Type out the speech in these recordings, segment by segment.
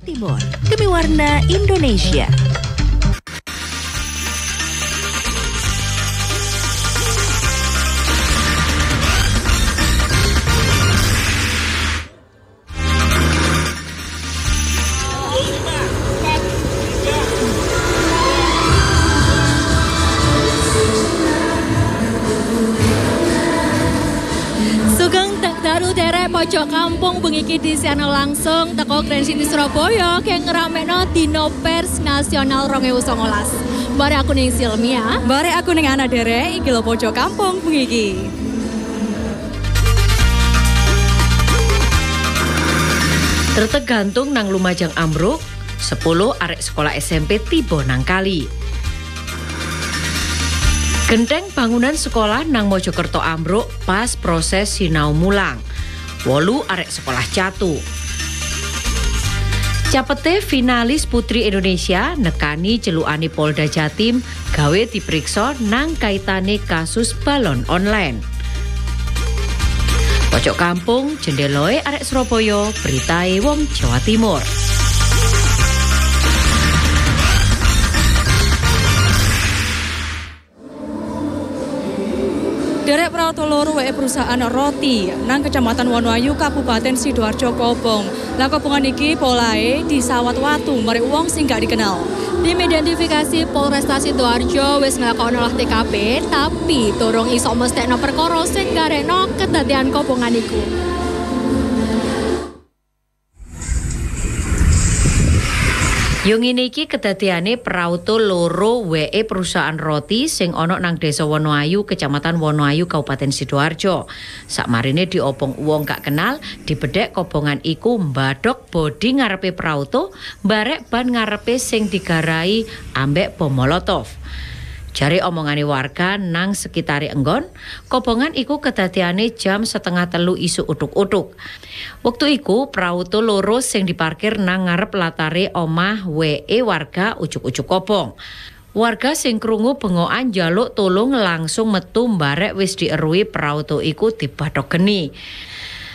Timur demi warna Indonesia. Sugeng tak daru pojok kampung bengiki di sana langsung teko Grand City Surabaya kayak ngeramekno Dino Pers Nasional 2019. Mari aku ning Silmia. Bare aku ning anak derek iki lho pojok kampung bengi iki. Tertegantung nang Lumajang ambruk, 10 arek sekolah SMP tiba nang kali. Genteng bangunan sekolah nang Mojokerto ambruk pas proses sinau mulang. Wolu arek sekolah catu. Capete finalis Putri Indonesia nekani celukani Polda Jatim gawe diperiksa nang kaitane kasus balon online. Pojok kampung jendeloe arek Surabaya beritae wong Jawa Timur. Derek Prauto loro wae perusahaan roti nang Kecamatan Wonoayu Kabupaten Sidoarjo Kobong. Lah kobongan iki polae di sawat watu merek wong sing gak dikenal. Tim identifikasi Polresta Sidoarjo wis nglakoni olah TKP tapi turung iso mestekno perkara sing garekno kedadian kobongan iku. Yung ini iki kedadiane Prauto loro WE perusahaan roti sing ana nang Desa Wonoayu, Kecamatan Wonoayu, Kabupaten Sidoarjo. Sakmarine diopong wong gak kenal, dibedek kobongan iku mbadok bodi ngarepe Prauto, barek ban ngarepe sing digarai ambek bom molotov. Jari omongane warga nang sekitari enggon, kobongan iku kedadiane jam setengah telu isu utuk-utuk. Waktu iku prauto loro sing diparkir nang ngarep latare omah WE warga ujuk-ujuk kobong. Warga sing krungu bengokan jaluk tolong langsung metu mbarek wis dierui prauto iku dibathok geni.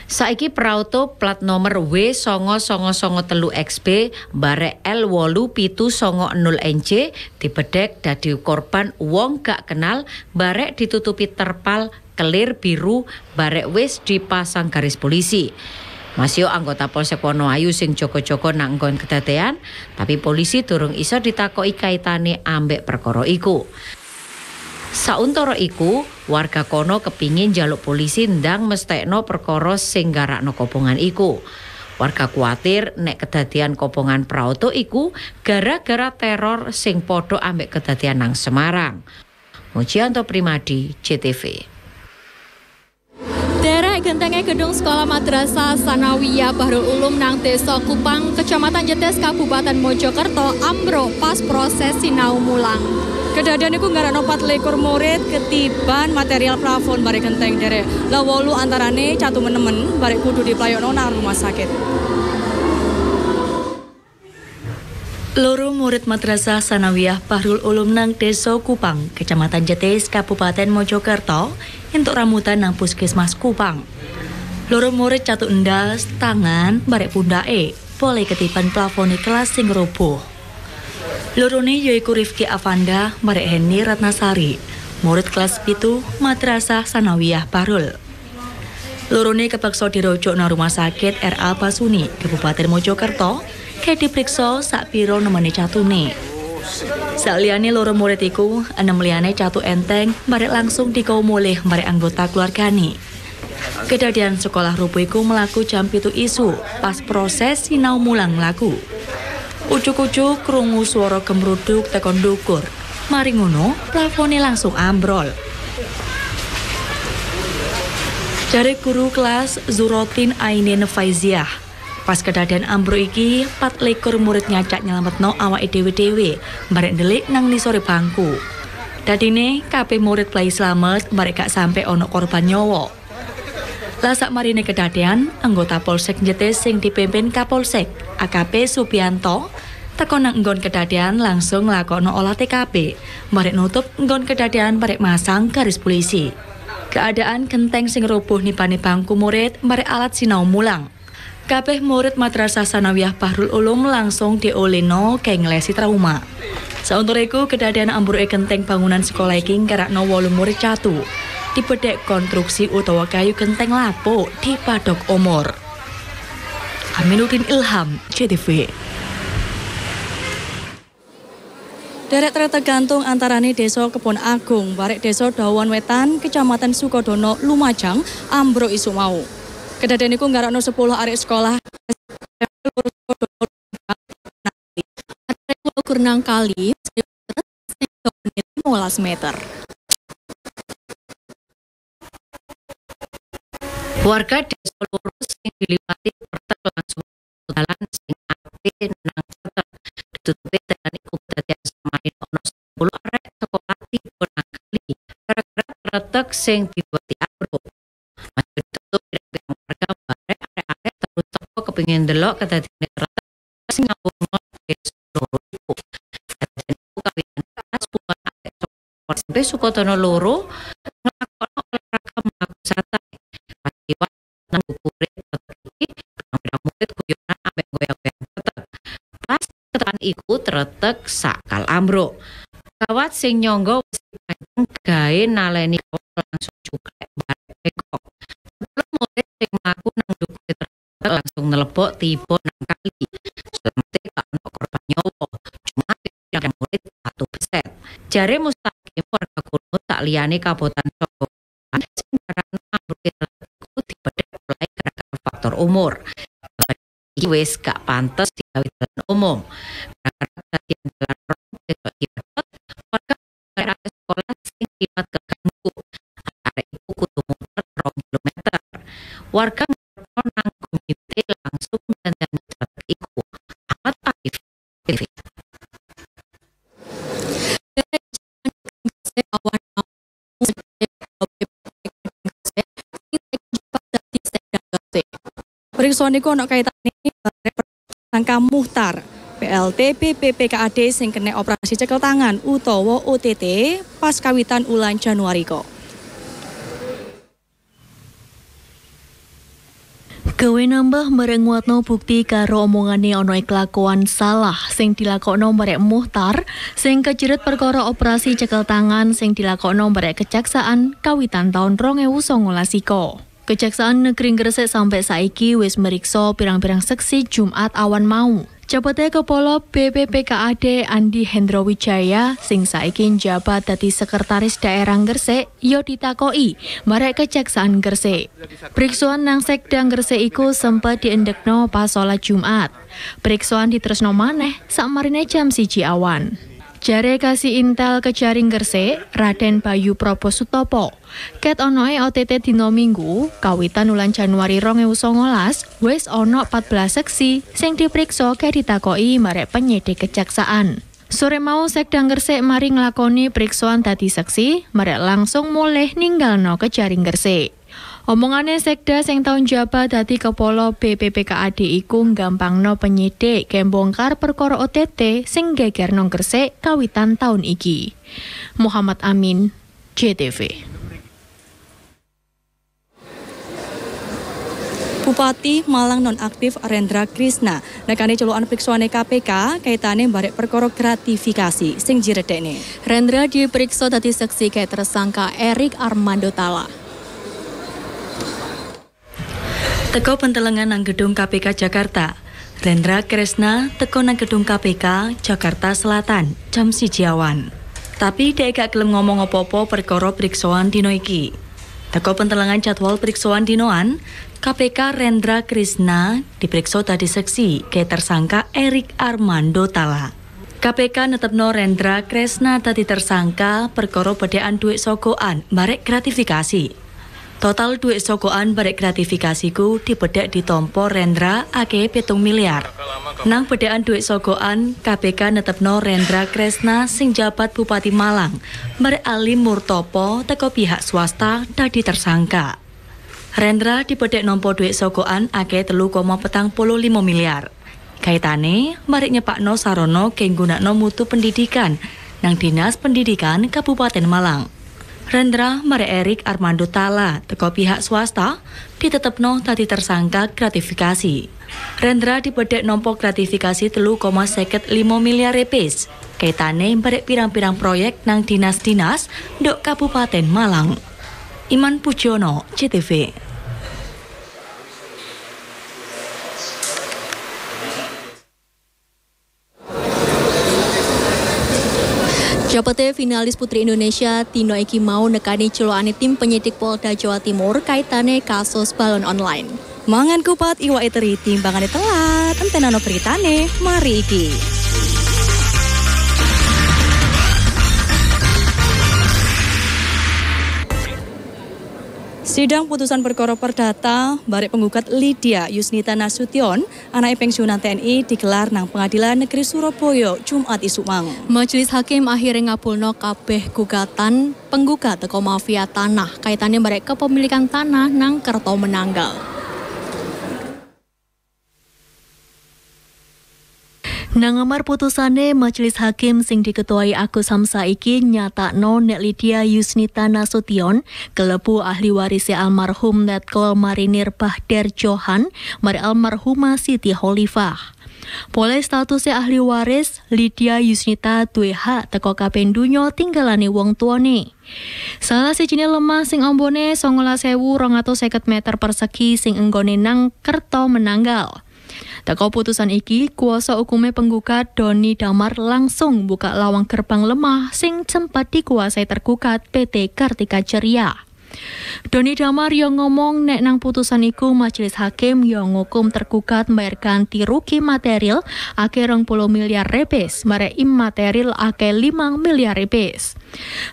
Saiki Prauto plat nomor W9993XB barek L8790NC dibedek dadi korban wong gak kenal barek ditutupi terpal kelir biru barek wis dipasang garis polisi. Masih anggota Polsek Wonoayu sing joko-joko nang nggon kedadean, tapi polisi durung iso ditakoki kaitane ambek perkara iku. Sauntara iku, warga kono kepingin jaluk polisi ndang mestekno perkara sing garakno kobongan iku. Warga kuatir nek kedadian kobongan Prauto iku gara-gara teror sing podo ambek kedadian nang Semarang. Mujianto Primadi, CTV. Gentengnya gedung sekolah madrasah Sanawiyah Bahrul Ulum nang Desa Kupang, Kecamatan Jetes, Kabupaten Mojokerto, ambro pas proses sinau mulang. Kedadian ngarakno 4 lekor murid ketiban material plafon bare genteng derek. Lah wolu antarane catu menemen bare kudu diplayokno nang rumah sakit. Loro murid Madrasah Sanawiyah Bahrul Ulum nang Desa Kupang, Kecamatan Jetis, Kabupaten Mojokerto, entuk rambutan nang Puskesmas Kupang. Loro murid catu endas, tangan, barek pundake, boleh ketipan plafone kelas sing roboh. Lorone yaiku Rifki Avanda, barek Heni Ratnasari, murid kelas pitu Madrasah Sanawiyah Bahrul. Lorone kepeksa dirujuk nang rumah sakit RA Pasuni, Kabupaten Mojokerto, kayak diperiksa sak piro nemene catune. Saliyane loro murid iku, enem liyane catu enteng, barek langsung dikau mulih barek anggota keluargane. Kedadian sekolah rupo iku melaku jam pitu isu, pas proses sinau mulang melaku. Ucuk-ucuk krungu suara gemruduk tekon dukur. Mari ngono, plafone langsung ambrol. Jare guru kelas Zurotin Ainin Faiziah. Pas kedadian ambruk iki, pat lekor murid nyacak nyelametno awake dhewe-dhewe, barek ndelik nang nisore bangku. Dadine kabeh murid play slamet, barek gak sampe ono korban nyawa. Lah sak marine kedadian, anggota Polsek Jetes sing dipimpin Kapolsek AKP Subianto teko nang nggon kedadian langsung nglakono olah TKP. Barek nutup nggon kedadian barek masang garis polisi. Keadaan genteng sing roboh nipane bangku murid barek alat sinau mulang. Kabeh murid Madrasah Sanawiyah Bahrul Ulum langsung dioleno kayak ngelesi trauma. Sauntur iku kedadian ambruk genteng bangunan sekolah iki karakno wolu murid catu. Dipedek konstruksi utawa kayu genteng lapuk di padok umur. Aminuddin Ilham, CTV. Derek tergantung antarane Desa Kebon Agung, barek Desa Dawan Wetan, Kecamatan Sukodono, Lumajang, ambruk isu mau. Kedadian iku ngarakno 10 arek sekolah ukur nang kali 15 meter. Warga desa loro sing diliwati pertek langsung dalan sing ape nang cetek ditutupi dalan iku kedadian semarin ono 10 arek sekolah tiba nang kali gara-gara retek sing dibuati abro. Masih kepengin delok kedadian sing ngapurno desa loro iku kawitan sekolah SMP Sukodono loro nglakoni olahraga mlaku santai pas liwat nang tetek iki murid guyonan ambek goyang-goyang tetek. Pas tekan iku tretek sakal ambruk. Kawat sing panjang gawe naleni langsung cukrek langsung nelebok tiba nang kali. Selamate gak ono korban nyawa. Cuma yang murid satu beset. Jare mustaqim warga kono tak liyane kabotan. Sing barang ambruke iku dipedhek mulai gara-gara faktor umur. Iki gak pantes digawe dalan umum. Gara-gara kejadian dalan rong repot, warga sekolah sing liwat keganggu. Arek iku kudu kilometer. Warga langsung dandan tretek iku. Ahmad Arif, TV. awan Periksa niku ana kaitane sangka Muhtar PLT BPPKAD sing kena operasi cekel tangan utawa OTT pas kawitan ulan Januari kok. Gawe nambah merenguatno bukti karo omongane ana kelakuan salah sing dilakokno merek Muhtar sing kejeret perkara operasi cekel tangan sing dilakokno merek kejaksaan kawitan tahun 2019 iko. Kejaksaan Negeri Gresik sampai saiki wis meriksa pirang-pirang seksi Jumat awan mau. Jabate Kepala BPPKAD Andi Hendro Wijaya sing saiki njabat dadi sekretaris daerah Gresik yo ditakoki marek Kejaksaan Gresik. Periksuan nang Sekdang Gresik iku sempat diendekno pas sholat Jumat. Periksuan ditresno maneh sakmarine jam siji awan. Jare kasih intel kejaring Gresik, Raden Bayu Propo Sutopo. Ket onoe OTT dino Minggu, kawitan ulan Januari 2019, wis ono 14 seksi sing diperiksa ke ditakoki marek penyidik kejaksaan. Sore mau Sekdang Gresik mari nglakoni periksoan dadi seksi, marek langsung mulih ninggalno kejaring Gresik. Omongane Sekda sing tahun jabat dadi kepala BPPKAD iku gampangno penyidik kembongkar perkara OTT sing gegerno Gresik kawitan tahun iki. Muhammad Amin, JTV. Bupati Malang nonaktif Arendra Krisna nekani celukan periksaane KPK kaitane barek perkara gratifikasi sing jiredekne. Rendra diperiksa dadi seksi kayak tersangka Erik Armando Tala. Teko pentelengan nang gedung KPK Jakarta. Rendra Kresna teko nang gedung KPK Jakarta Selatan jam siji awan. Tapi dia gak gelem ngomong apa-apa perkara periksoan dino iki. Teko pentelengan jadwal periksoan dinoan, KPK Rendra Krisna diperiksa tadi seksi ke tersangka Erik Armando Tala. KPK netepno Rendra Kresna tadi tersangka perkara bedaan duit sogoan barek gratifikasi. Total duit sogoan barek gratifikasiku dibedek ditompo Rendra ake pitung miliar. Nang bedaan duit sogoan, KPK netepno Rendra Kresna sing jabat Bupati Malang, barek Ali Murtopo teko pihak swasta dadi tersangka. Rendra dibedek nompo duit sogoan ake telu koma petang puluh limo miliar. Kaitane, marik nyepakno sarono kenggunakno mutu pendidikan nang Dinas Pendidikan Kabupaten Malang. Rendra Mare Erik Armando Tala teko pihak swasta ditetepno tadi tersangka gratifikasi. Rendra dibedek nompo gratifikasi telu koma seket lima miliar repes. Kaitane barek pirang-pirang proyek nang dinas-dinas dok Kabupaten Malang. Iman Pujono, CTV. Jabate finalis Putri Indonesia Tino Eki mau nekani celokane tim penyidik Polda Jawa Timur kaitane kasus balon online. Mangan kupat iwa iteri timbangane telat, entenano beritane, mari iki. Sidang putusan perkara perdata barek penggugat Lydia Yusnita Nasution, anak pensiunan TNI digelar nang Pengadilan Negeri Surabaya Jumat isuk mang. Majelis Hakim akhirnya ngapulno kabeh gugatan penggugat teko mafia tanah kaitannya mereka kepemilikan tanah nang Kerto Menanggal. Nangamar putusane Majelis Hakim sing diketuai Agus Hamsa iki nyatakno nek Lydia Yusnita Nasution kelebu ahli waris almarhum Letkol Marinir Bahder Johan mari almarhumah Siti Khalifah. Boleh statusnya ahli waris, Lydia Yusnita duwe hak teko kapen dunyo tinggalane wong tuane. Salah sijine lemah sing ombone 19.250 meter persegi sing enggone nang Kerto Menanggal. Teko putusan iki, kuasa hukume penggugat Doni Damar langsung buka lawang gerbang lemah sing sempat dikuasai tergugat PT Kartika Ceria. Doni Damar yang ngomong nek nang putusan iku majelis hakim yang ngukum tergugat ganti rugi material ake 20 miliar repes, mare immaterial ake 5 miliar repes.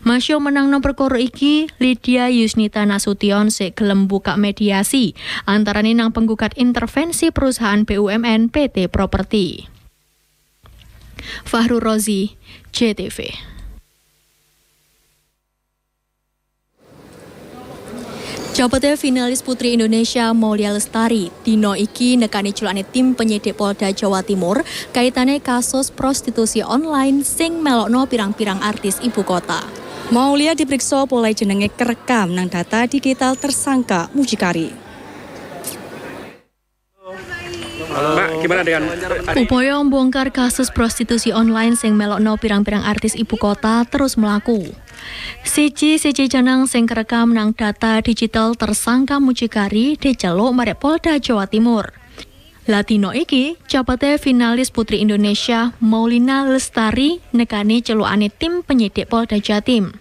Masyo menang nomor perkara iki Lydia Yusnita Nasution se gelem buka mediasi antara nang penggugat intervensi perusahaan BUMN PT Properti. Fahru Rozi, JTV. Jabate finalis Putri Indonesia Maulia Lestari, Dino iki nekani culane tim penyidik Polda Jawa Timur kaitane kasus prostitusi online sing melokno pirang-pirang artis ibu kota. Maulia diperiksa mulai jenenge kerekam nang data digital tersangka Mujikari. Mbak, gimana dengan Upaya membongkar kasus prostitusi online sing melokno pirang-pirang artis ibu kota terus melaku. Siji siji jeneng sing kerekam nang data digital tersangka mucikari diceluk marek Polda Jawa Timur. Latino iki finalis Putri Indonesia Maulina Lestari nekani celukane tim penyidik Polda Jatim.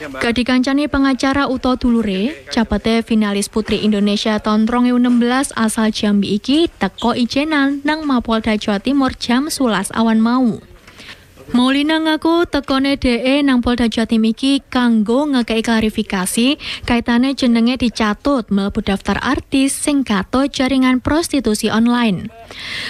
Kadikancani pengacara Uto Dulure, capate finalis Putri Indonesia tahun 2016 asal Jambi iki teko ijenan nang Mapolda Jawa Timur jam 11 awan mau. Maulina ngaku tekone DE nang Polda Jatim iki kanggo ngekei klarifikasi kaitane jenenge dicatut mlebu daftar artis sing kato jaringan prostitusi online.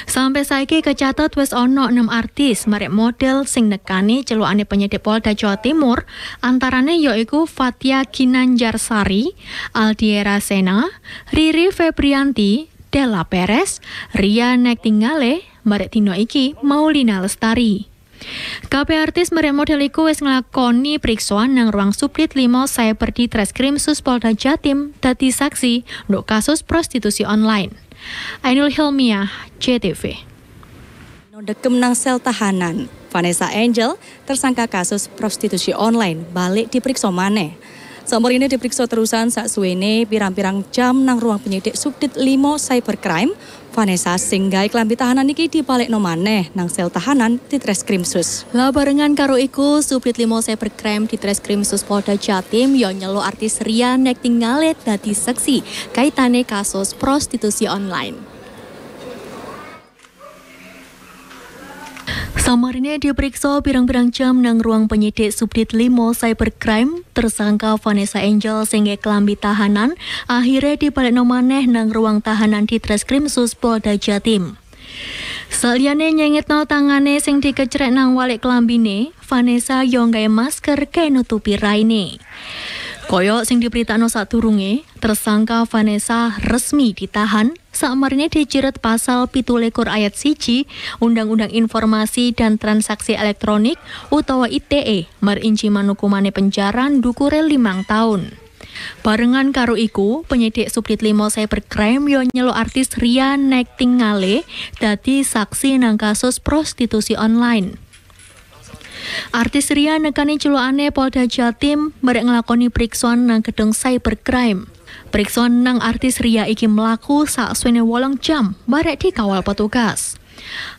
Sampai saiki kecatut wis ono 6 artis marek model sing nekani celukane penyidik Polda Jawa Timur antarane yaiku Fatia Ginanjarsari, Aldiera Sena, Riri Febrianti, Della Perez, Ria Nektingale, marek dino iki Maulina Lestari. Kabeh artis merek model iku wis nglakoni periksoan nang ruang subdit 5 Cyber di Treskrim Sus Polda Jatim dadi saksi untuk kasus prostitusi online. Ainul Hilmiah, JTV. Dekem nang sel tahanan. Vanessa Angel tersangka kasus prostitusi online balik diperiksa maneh. Sampur ini diperiksa terusan saat suwene pirang-pirang jam nang ruang penyidik subdit 5 cybercrime. Vanessa singgai kelambi tahanan iki dibalik maneh nang sel tahanan di Treskrim Sus. Lah barengan karo iku subdit 5 cybercrime di Treskrim Sus Polda Jatim yo nyelo artis Ria nek tinggalet dadi seksi kaitane kasus prostitusi online. Samarine diperiksa pirang-pirang jam nang ruang penyidik subdit 5 cybercrime tersangka Vanessa Angel sehingga kelambi tahanan akhirnya dibalik nomaneh nang ruang tahanan di Treskrim Sus Polda Jatim. Saliane no tangane sing dikecrek nang walik kelambine, Vanessa yo masker kayak nutupi raine. Koyo sing diberitakno turunge, tersangka Vanessa resmi ditahan samarine dijerat pasal pitulekur ayat siji Undang-Undang Informasi dan Transaksi Elektronik utawa ITE merinci manukumane penjara dukure limang tahun. Barengan karo iku, penyidik subdit 5 cybercrime yo nyelo artis Ria naik tingale dadi saksi nang kasus prostitusi online. Artis Ria nekani celukane Polda Jatim merek nglakoni periksuan nang gedung cybercrime. Periksuan nang artis Ria iki melaku saat suwene wolong jam barek dikawal petugas.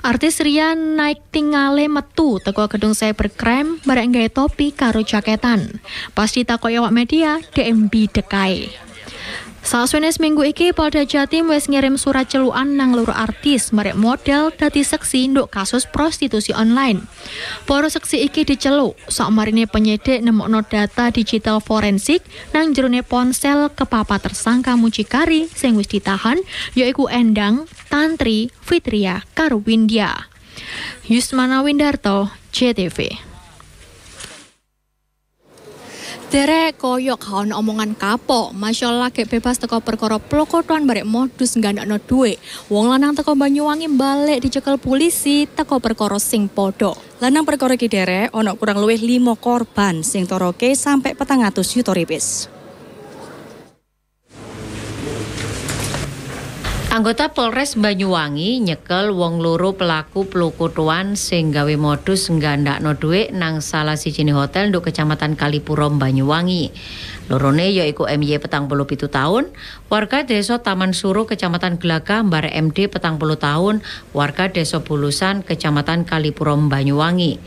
Artis Ria naik tingale metu teko gedung cybercrime barek nggawe topi karo jaketan. Pas ditakoki awak media, DMB dekai. Sauswene seminggu iki Polda Jatim wis ngirim surat celuan nang loro artis merek model dadi seksi nduk kasus prostitusi online. Para seksi iki diceluk marine penyidik nemokno data digital forensik nang jerone ponsel kepapa tersangka mucikari sing wis ditahan yaiku Endang, Tantri, Fitria, karo Windia. Yusmana Windarto, JTV. Derek koyok kawan omongan kapok, Masya Allah kayak bebas teko perkara plokotuan barek modus nggak no duit. Wong lanang teko Banyuwangi balik dicekel polisi teko perkara sing podo. Lanang perkara ki derek ono kurang luwih limo korban sing toroke sampai petang atus yuto ribis. Anggota Polres Banyuwangi nyekel wong loro pelaku pelukutuan sing gawe modus nggandakno dhuwit nang salah sijine hotel nduk Kecamatan Kalipuro Banyuwangi. Lorone yaiku MY petang puluh pitu tahun, warga desa Taman Suruh Kecamatan Gelagah Mbare MD petang puluh tahun, warga desa Bulusan Kecamatan Kalipuro Banyuwangi.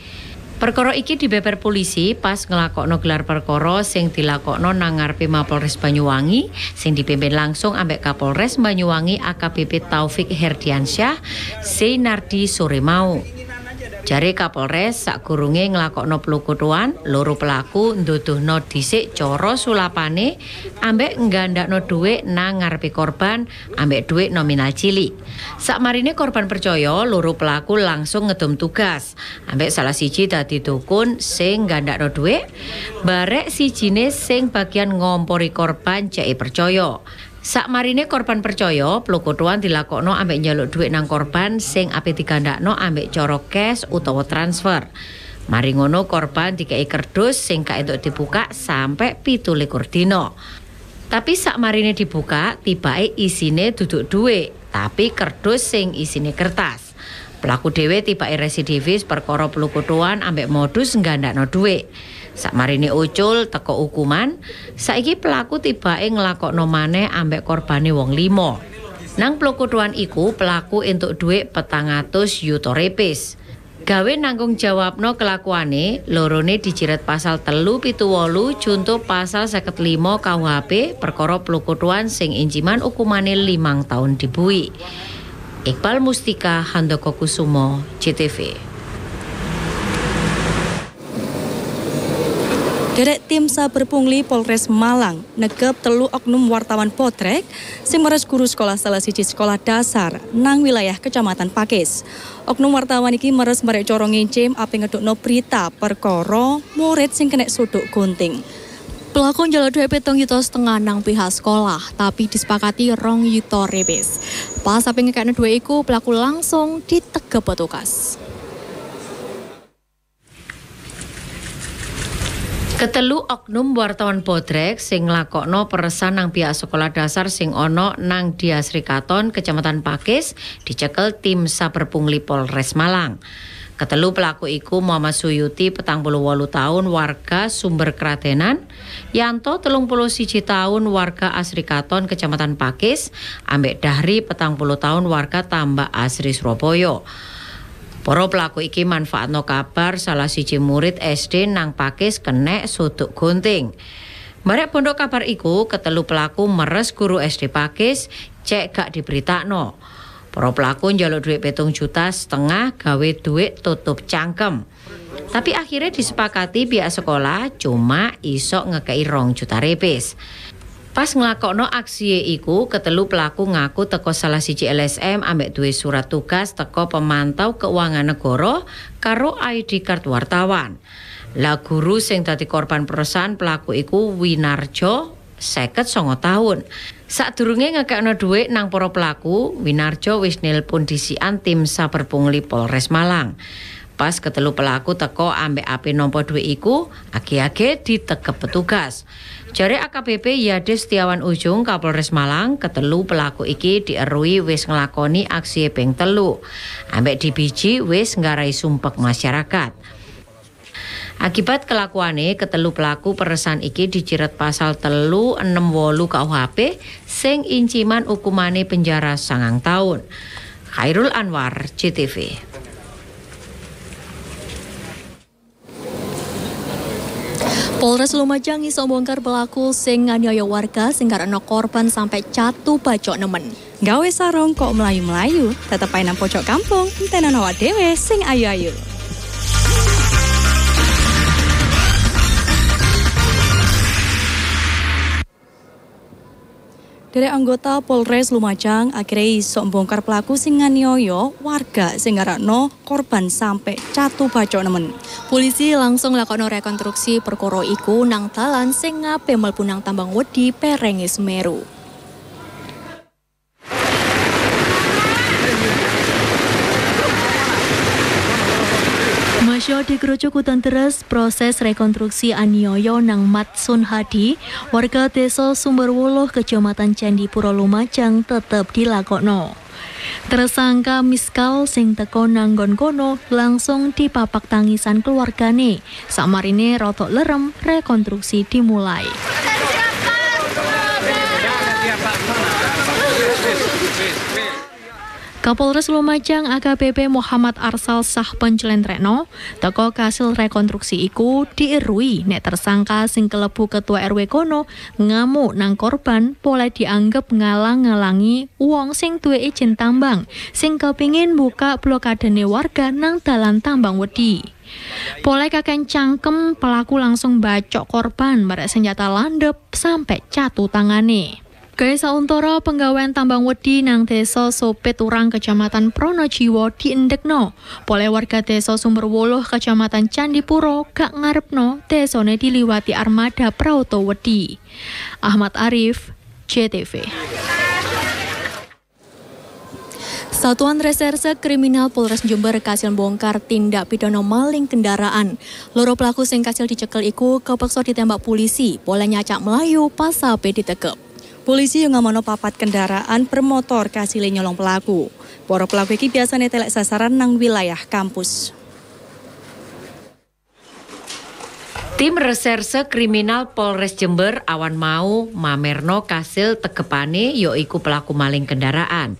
Perkara iki dibeber polisi pas ngelakokno gelar perkara sing dilakokno nang ngarepe Mapolres Banyuwangi sing dipimpin langsung ambek Kapolres Banyuwangi AKBP Taufik Herdiansyah Seinardi sore mau. Jare Kapolres sakurunge nglakokno plukutuan, loro pelaku nduduhno dhisik cara sulapane ambek nggandakno dhuwit nang ngarepe korban ambek dhuwit nominal cilik. Sakmarine korban percaya loro pelaku langsung ngedum tugas. Ambek salah siji dadi dukun sing nggandakno dhuwit, barek sijine sing bagian ngompori korban cek percaya. Sak marine korban percaya, plukutuan dilakokno ambek njaluk duit nang korban sing ape digandakno ambek cara cash utawa transfer. Mari ngono korban dikei kerdus sing kaentuk dibuka sampai pitu likur dino. Tapi sak marine dibuka, tibake isine duduk duit, tapi kerdus sing isine kertas. Pelaku dhewe tibake residivis perkara plukutuan ambek modus nggandakno duit. Sakmarine ucul teko hukuman, saiki pelaku tibake nglakokno maneh ambek korbane wong limo. Nang plokotuan iku pelaku entuk dhuwit petang atus yuto repis. Gawe nanggung jawabno kelakuane, lorone dijiret pasal telu pitu wolu junto pasal seket limo KUHP perkara plokotuan sing injiman hukumane limang tahun dibui. Iqbal Mustika Handoko Kusumo, CTV. Derek tim saber pungli Polres Malang negep telu oknum wartawan potrek sing meres guru sekolah salah siji sekolah dasar nang wilayah Kecamatan Pakis. Oknum wartawan iki meres merek corong ngincim api ngedukno berita perkara murid sing kena suduk gunting. Pelaku njaluk duit petong yuto setengah nang pihak sekolah, tapi disepakati rong yuto rebes. Pas api ngekaknya dua iku, pelaku langsung ditegep petugas. Ketelu oknum wartawan Bodrek sing nglakokno peresan nang pihak sekolah dasar sing ono nang Dias Rikaton, Kecamatan Pakis, dicekel tim Saber Pungli Polres Malang. Ketelu pelaku iku Muhammad Suyuti petang puluh walu tahun warga sumber keratenan, Yanto telung puluh siji tahun warga Asri Katon Kecamatan Pakis, ambek Dahri petang puluh tahun warga Tambak Asri Surabaya. Para pelaku iki manfaatno kabar salah siji murid SD nang Pakis kenek suduk gunting. Barek pondok kabar iku ketelu pelaku meres guru SD Pakis cek gak diberitakno. Para pelaku njaluk duit petung juta setengah gawe duit tutup cangkem. Tapi akhirnya disepakati pihak sekolah cuma isok ngekei rong juta repis. Pas nglakokno aksi iku, ketelu pelaku ngaku teko salah siji LSM ambek duwe surat tugas teko pemantau keuangan negara karo ID card wartawan. Lah guru sing dadi korban perusahaan pelaku iku Winarjo seket songo tahun. Sadurunge ngekekno dhuwit nang para pelaku, Winarjo wis nelpon disian tim saber pungli Polres Malang. Pas ketelu pelaku teko ambek api nompo dhuwit iku, agi-agi ditekep petugas. Jare AKBP Yade Setiawan Ujung Kapolres Malang ketelu pelaku iki dierui wis ngelakoni aksi ping telu. Ambek dibiji wis nggarai sumpek masyarakat. Akibat kelakuane ketelu pelaku peresan iki dijerat pasal telu 68 KUHP sing inciman hukumane penjara sangang tahun. Khairul Anwar, CTV. Polres Lumajang iso bongkar pelaku sing nganiaya warga sing karena korban sampai jatuh pacok nemen. Gawe sarong kok melayu-melayu, tetep ae pojok kampung, tenan awak dhewe sing ayu-ayu. Dari anggota Polres Lumajang akhirnya iso bongkar pelaku sing nganiaya warga sing ngarakno korban sampai jatuh pacok nemen. Polisi langsung lakono rekonstruksi perkara iku nang dalan sing ngape mlebu nang tambang wedi Perenge Semeru. Masya dikerucuk hutan teras proses rekonstruksi aniaya nang Matsun Hadi, warga desa Sumberwuluh, Kecamatan Candipuro Lumajang tetap dilakokno. Tersangka miskal sing teko nanggon kono langsung dipapak tangisan keluargane. Samarine rotok lerem rekonstruksi dimulai. Kapolres Lumajang AKBP Muhammad Arsal Sah Penclentrekno teko kasil rekonstruksi iku diirui nek tersangka sing kelebu ketua RW kono ngamuk nang korban boleh dianggap ngalang-ngalangi uang sing duwe izin tambang sing kepingin buka blokadene warga nang dalan tambang wedi. Polai kakek cangkem pelaku langsung bacok korban barek senjata landep sampai catu tangane. Gaya sauntara penggawean tambang wedi nang desa Sopet Urang Kecamatan Pronojiwo diendekno. Poleh warga desa Sumberwuluh Kecamatan Candipuro gak ngarepno desone diliwati armada prauto wedi. Ahmad Arif, JTV. Satuan Reserse Kriminal Polres Jember kasil bongkar tindak pidana maling kendaraan. Loro pelaku sing kasil dicekel iku kepeksa ditembak polisi, boleh nyacak Melayu pas sampai ditekep. Polisi yang ngamono papat kendaraan bermotor kasih nyolong pelaku. Para pelaku iki biasanya telek sasaran nang wilayah kampus. Tim Reserse Kriminal Polres Jember awan mau mamerno kasil tegepane yoiku pelaku maling kendaraan.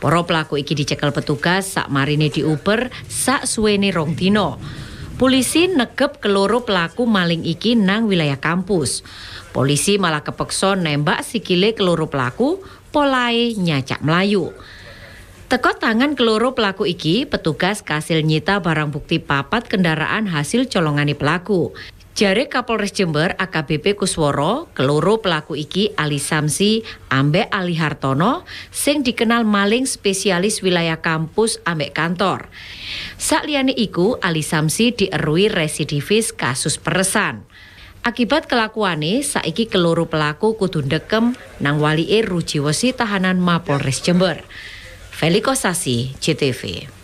Poro pelaku iki dicekel petugas sak marine di Uber sak suweni rong dino. Polisi negep keloro pelaku maling iki nang wilayah kampus. Polisi malah kepeksa nembak sikile keloro pelaku, polai nyacak Melayu. Teko tangan keloro pelaku iki, petugas kasil nyita barang bukti papat kendaraan hasil colongani pelaku. Jare Kapolres Jember AKBP Kusworo, keloro pelaku iki Ali Samsi, ambek Ali Hartono, sing dikenal maling spesialis wilayah kampus ambek kantor. Sakliyane iku Ali Samsi dierui residivis kasus peresan. Akibat kelakuane, saiki keloro pelaku kudu ndekem nang walike Rujiwesi tahanan Mapolres Jember. Feliko Sasi, CTV.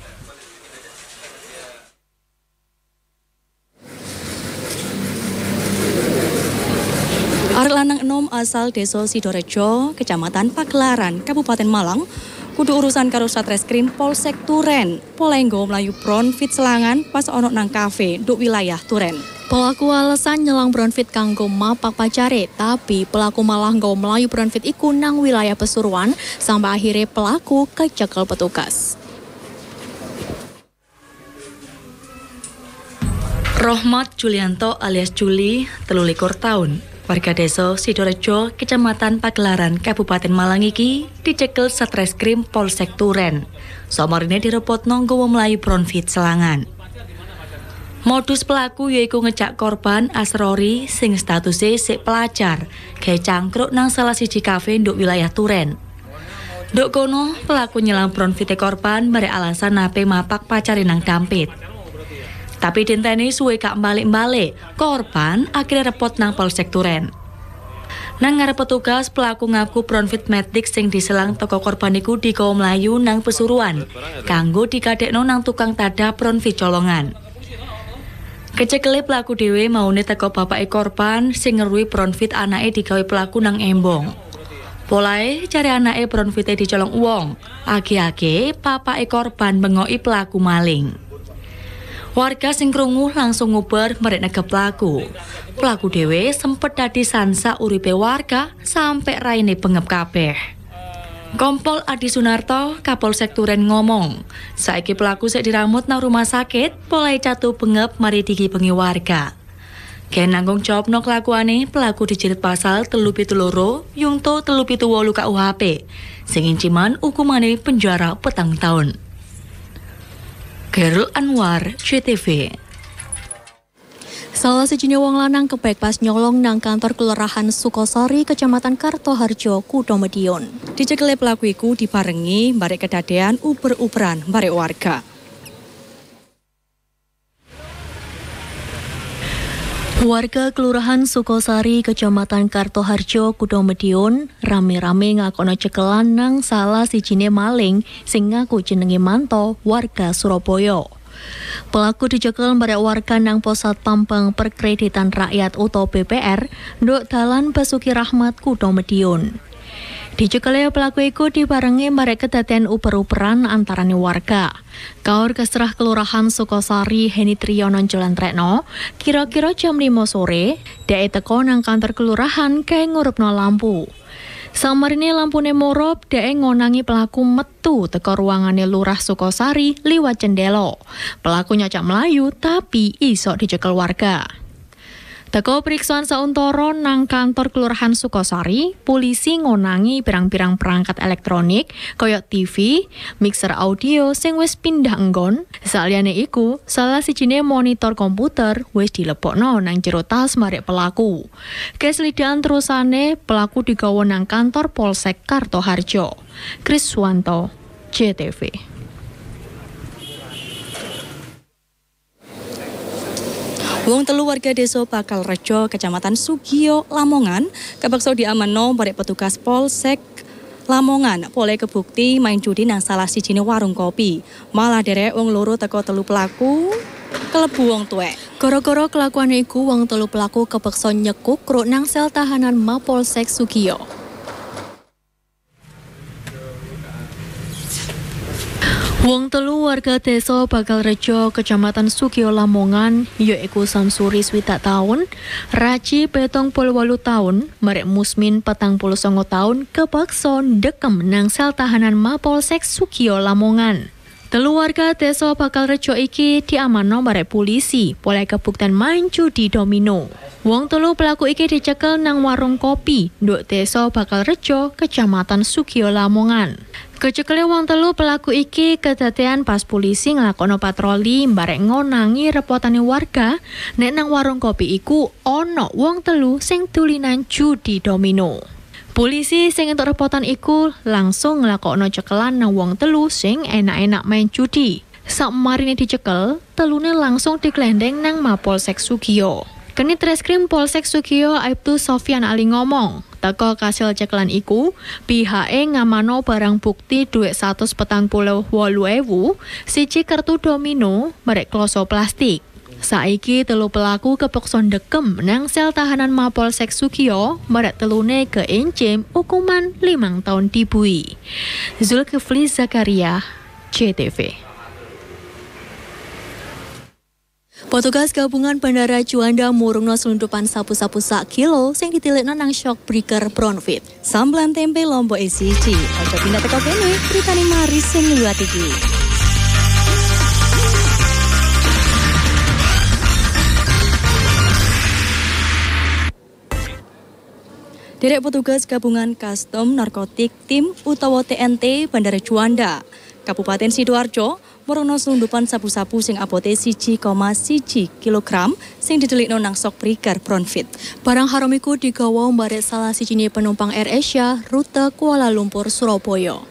Arek lanang enom asal Desa Sidorejo, Kecamatan Pagelaran, Kabupaten Malang, kudu urusan karo Satreskrim Polsek Turen. Polenggo melayu Bronfit selangan pas ono nang kafe duk wilayah Turen. Pelaku alasan nyelang Bronfit kanggo mapak pacare, tapi pelaku malah nggawa melayu Bronfit iku nang wilayah Pesuruan sampai akhirnya pelaku kecekel petugas. Rohmat Julianto alias Juli, telulikur tahun. Warga desa Sidorejo, Kecamatan Pagelaran, Kabupaten Malang iki dicekel Satreskrim Polsek Turen. Somorine direpot nonggowo melayu Bronfit selangan. Modus pelaku yaiku ngejak korban Asrori sing statusnya sik pelajar, kayak cangkruk nang salah siji kafe nduk wilayah Turen. Dok kono, pelaku nyelang bronfite korban mere alasan nape mapak pacari nang dampit. Tapi dinteni suwe kak balik-balik, korban akhirnya repot nang polsek Turen. Nang ngarep petugas pelaku ngaku bronfit medik sing diselang toko korban iku di Melayu nang Pesuruan. Kanggo dikadekno nang tukang tada bronfit colongan. Kecekele pelaku dhewe maune teko bapake korban sing ngerui bronfit anake digawe pelaku nang embong. Polae cari anake bronfite dicolong uang. Agi-agi papake korban bengoki pelaku maling. Warga sing krungu langsung nguber merek nege pelaku. Pelaku dhewe sempet dadi sansa uripe warga sampai raine bengep kabeh. Kompol Adi Sunarto, Kapolsek Turen ngomong, saiki pelaku sek diramut nang rumah sakit, mulai jatuh pengep mari digi pengi warga. Ken nanggung jawab no kelakuane, pelaku dijerit pasal telu pitu loro, yungto telu pitu wolu KUHP, sing inciman hukumane penjara petang tahun. Gerul Anwar, CTV. Salah sejini wong lanang kepek pas nyolong nang kantor kelurahan Sukosari, Kecamatan Kartoharjo, Kuto Medion. Dicekele pelaku iku diparengi barek kedadean uber-uberan barek warga. Warga Kelurahan Sukosari, Kecamatan Kartoharjo, Kudo Medion, rame-rame ngakono cekelan nang salah sijine maling sing ngaku jenenge Manto, warga Surabaya. Pelaku dicekel pada warga nang Posat Pampang Perkreditan Rakyat atau BPR, nduk dalan Basuki Rahmat Kuto Medion. Dicekel pelaku iku dibarengi mereka kedaten uper-uperan antarane warga. Kaur keserah kelurahan Sukosari Heni Triyono Jalan Trekno, kira-kira jam 5 sore, dia teko nang kantor kelurahan kayak ngurupno lampu. Samarine lampune morop dhek ngonangi pelaku metu teko ruangane Lurah Sukosari liwat jendela. Pelaku nyacak melayu tapi iso dicekel warga. Teko periksaan sauntoro nang kantor Kelurahan Sukosari, polisi ngonangi pirang-pirang perangkat elektronik koyok TV, mixer audio sing wis pindah enggon. Saliyane iku, salah sijine monitor komputer wis dilepokno nang jero tas marek pelaku. Keslidahan terusane pelaku digawa nang kantor Polsek Kartoharjo. Kris Swanto, JTV. Wong telu warga desa Bakal Rejo, Kecamatan Sugio, Lamongan, kepeksa diamanno barek petugas Polsek Lamongan boleh kebukti main judi nang salah sijine warung kopi. Malah derek wong loro teko telu pelaku kelebu wong tuwek. Goro-goro kelakuan iku wong telu pelaku kepeksa nyekuk kruk nang sel tahanan Mapolsek Sugio. Wong telu warga desa Bakal Rejo, Kecamatan Sukio Lamongan, yaiku Samsuri swidak tahun, Raji petong puluh walu tahun, Merek Musmin petang puluh songo tahun, kepaksa dekem nang sel tahanan Mapolsek Sukio Lamongan. Telu warga desa Bakal Rejo iki diamanno marek polisi, boleh kebuktian main judi domino. Wong telu pelaku iki dicekel nang warung kopi, nduk desa Bakal Rejo, Kecamatan Sukio Lamongan. Kecekele wong telu pelaku iki kedadean pas polisi nglakono patroli barek ngonangi repotane warga nek nang warung kopi iku ono wong telu sing tulinan judi domino. Polisi sing entuk repotan iku langsung nglakokno cekelan nang wong telu sing enak-enak main judi. Sak marine dicekel, telune langsung diglendeng nang Mapolsek Sugio. Kenit Reskrim Polsek Sugio Aibtu Sofian Ali ngomong, teko kasil ceklan iku, pihake ngamano barang bukti duit 148 ewu, siji kartu domino, merek kloso plastik. Saiki telu pelaku kepekson dekem nang sel tahanan Mapolsek Sugio, merek telune ke encim hukuman limang tahun dibui. Zulkifli Zakaria, CTV. Petugas gabungan Bandara Juanda murungno selundupan sapu-sapu sak kilo sing ditilikno nang shock breaker Bronfit. Sambelan tempe lombok SCG. Ojo pindah teko kene, beritane mari sing liwat iki. Derek petugas gabungan custom narkotik tim utawa TNT Bandara Juanda, Kabupaten Sidoarjo merono selundupan sabu-sabu sing abote siji koma siji kilogram sing didelikno nang sok priker Bronfit. Barang haram iku digawa mbarek salah sijine penumpang Air Asia rute Kuala Lumpur Surabaya.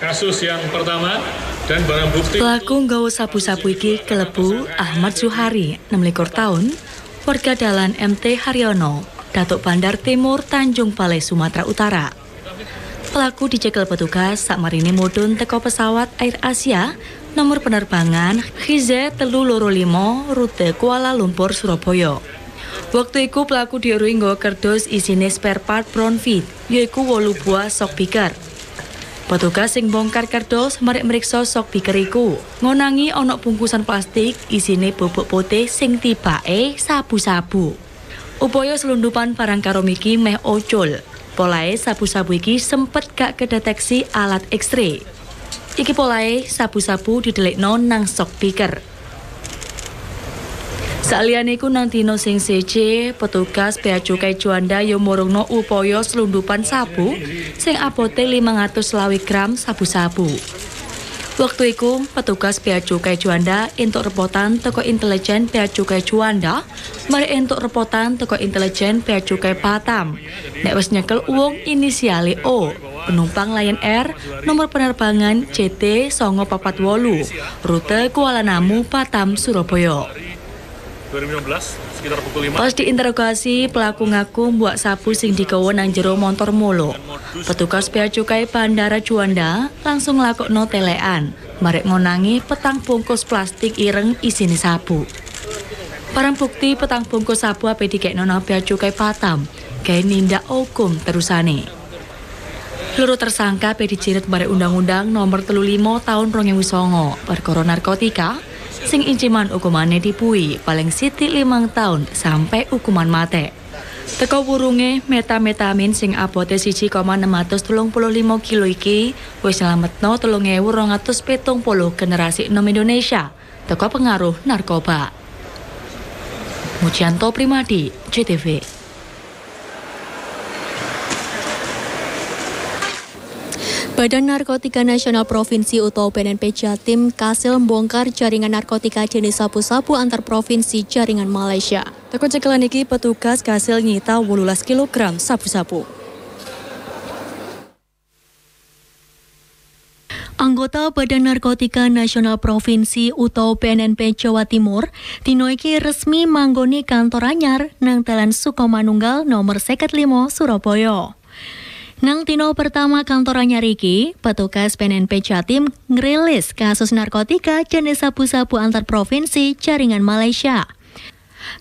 Kasus yang pertama dan barang bukti Pelaku nggawa sabu-sabu iki kelebu Ahmad Zuhari, 26 tahun, warga dalan MT Haryono, Datuk Bandar Timur, Tanjung Balai, Sumatera Utara. Pelaku dicekel petugas sak marine mudhun teko pesawat Air Asia nomor penerbangan GZ telu loro limo rute Kuala Lumpur Surabaya. Waktu iku pelaku diurui nggawa kerdus isine spare part Bronfit, yaiku wolu buah sok piker. Petugas sing bongkar kardus merek meriksa sok piker iku. Ngonangi ono bungkusan plastik isine bubuk putih sing tibake sabu-sabu. Upaya selundupan barang karomiki meh ocul. Polae sabu-sabu iki sempet gak kedeteksi alat X-ray. Iki polae sabu-sabu didelikno nang sok piker. Saliyane iku nang dina sing seje, petugas Bea Cukai Juanda yo morongno upaya selundupan sabu sing abote 500 gram sabu-sabu. Waktu iku, petugas Bea Cukai Juanda entuk repotan teko intelijen Bea Cukai Juanda, mari entuk repotan teko intelijen Bea Cukai Batam. Nek wis nyekel uang inisiale O, penumpang Lion Air nomor penerbangan CT 948 rute Kuala Namu Batam Surabaya. 2015 sekitar pukul 5 Pas diinterogasi, pelaku ngaku mbuak sabu sing digawa nang jero montor mulu. Petugas Bea Cukai Bandara Juanda langsung nglakokno telekan. Marek ngonangi petang bungkus plastik ireng isine sabu. Barang bukti petang bungkus sabu ape dikekno nang Bea Cukai Batam. Gawe nindak hukum terusane. Loro tersangka pe dijiret barek Undang-Undang Nomor 35 Tahun 2009 perkara narkotika sing inciman hukumane dipui paling siti limang tahun sampai hukuman mate. Teko wurunge metametamin sing abote 1,635 kilo iki wis nyelametno 3270 generasi enom Indonesia teko pengaruh narkoba. Mujianto Primadi, JTV. Badan Narkotika Nasional Provinsi atau BNNP Jatim kasil membongkar jaringan narkotika jenis sabu-sabu antar provinsi jaringan Malaysia. Teko cekelan iki petugas kasil nyita 18 kg sabu-sabu. Anggota Badan Narkotika Nasional Provinsi atau BNNP Jawa Timur dino iki resmi manggoni kantor anyar nang Dalan Sukomanunggal nomor 55 Surabaya. Nang tino pertama kantor anyar iki, petugas BNNP Jatim ngerilis kasus narkotika jenis sabu-sabu antar provinsi jaringan Malaysia.